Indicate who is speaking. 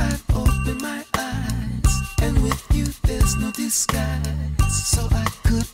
Speaker 1: I've opened my eyes, and with you there's no disguise, so I could